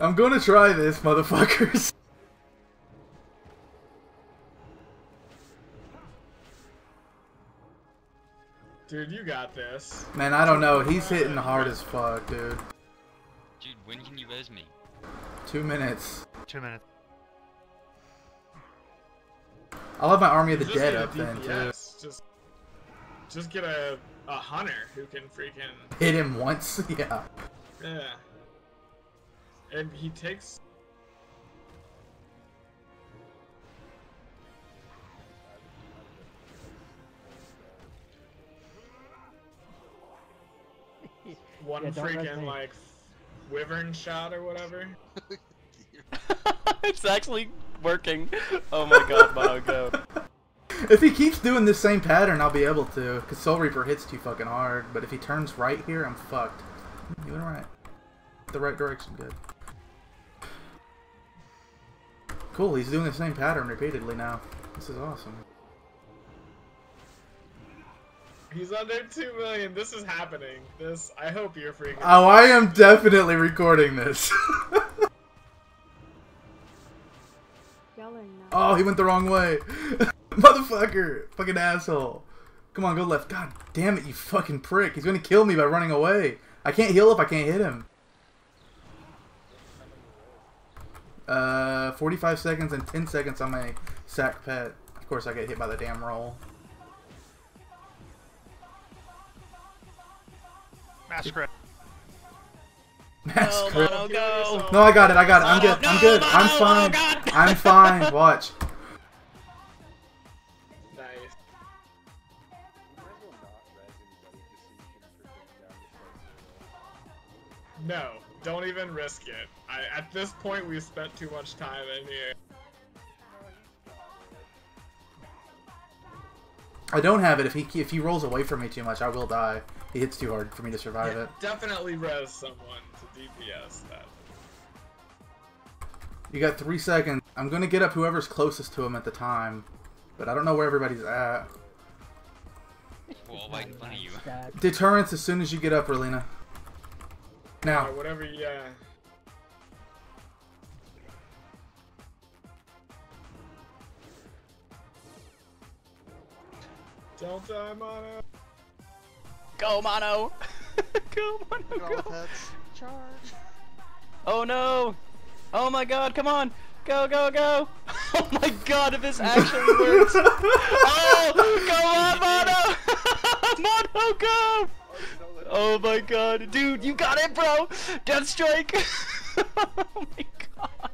I'm gonna try this, motherfuckers. Dude, you got this. Man, I don't know. He's hitting hard as fuck, dude. Dude, when can you res me? Two minutes. Two minutes. I'll have my army of the dead up then too. Just, just get a a hunter who can freaking Hit him once, yeah. yeah. And he takes. One Yeah, freaking like wyvern shot or whatever. it's actually working. Oh my god, Mono, go. If he keeps doing this same pattern, I'll be able to. Cause Soul Reaper hits too fucking hard. But if he turns right here, I'm fucked. You went right. The right direction, good. Cool, he's doing the same pattern repeatedly now. This is awesome. He's under two million. This is happening. This. I hope you're freaking. Oh, I am definitely recording this. Yelling now. oh, he went the wrong way. Motherfucker. Fucking asshole. Come on, go left. God damn it, you fucking prick. He's gonna kill me by running away. I can't heal if I can't hit him. Uh, 45 seconds and 10 seconds on my sack pet. Of course, I get hit by the damn roll. Massacre. Mass Go, crit. Mono, go. No, I got it. I got it. I'm good. No, I'm good. no, I'm no, fine. oh I'm fine. Watch. Nice. No, don't even risk it. I, at this point, we've spent too much time in here. I don't have it. If he if he rolls away from me too much, I will die. He hits too hard for me to survive Yeah, it. definitely res someone to DPS that. You got three seconds. I'm gonna get up whoever's closest to him at the time, but I don't know where everybody's at. Well, right in front of you. Deterrence as soon as you get up, Relina. Now. Or whatever, yeah. Don't die, Mono. Go, Mono. go, Mono, Look at all the go. Charge. Oh no. Oh my god, come on. Go, go, go. Oh my god, if this actually works. Oh, go on, Mono. Mono, go. Oh, Oh my god, dude, you got it, bro. Death strike. oh my god.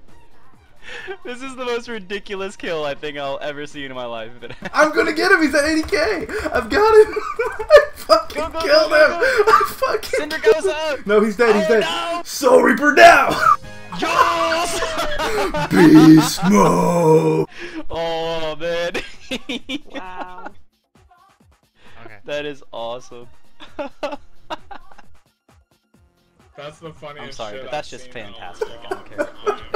This is the most ridiculous kill I think I'll ever see in my life. I'm gonna get him. He's at 80k. I've got him. I fucking Go, go, go, killed go, him. I fucking. Cinder killed goes him. up. No, he's dead. He's Oh, dead. no. Soul Reaper now. Yes! Beast mode. oh man. Wow. Okay. That is awesome. That's the funniest I'm sorry, but that's I've just seen in a fantastic. I don't care.